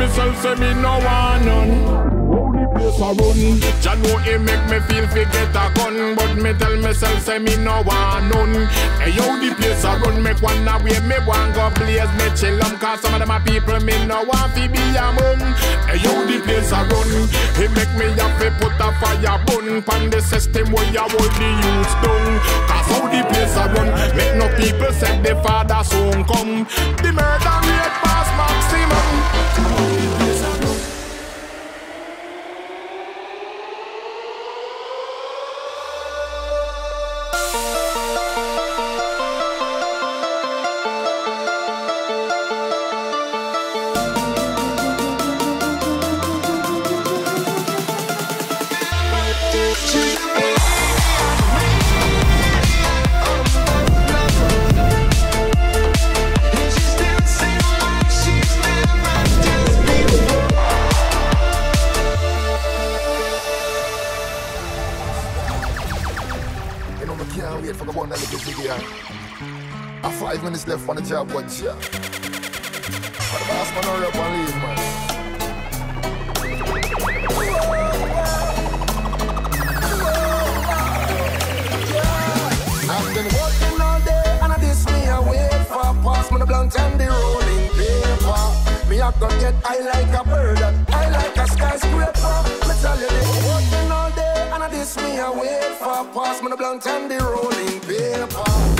myself say me no want none place a run. Jah know he make me feel fi get a gun, but me tell myself say me no want none. Hey yo, the place a run, make one away, me want go blaze, me chill 'em 'cause some of them a people me no want fi be a mum. Hey yo, the place a run, he make me have to put a fire bun pon the system where you hold the youth down. Cause how the place a run, make no people say the father soon come. Five minutes left on the job, watch ya. But the boss man hurry up and leave, man. Blunt and the rolling paper. Me I go get high like a bird, high like a skyscraper. Me tell you this, working all day and I this me I wait for pass me the blunt and the rolling paper.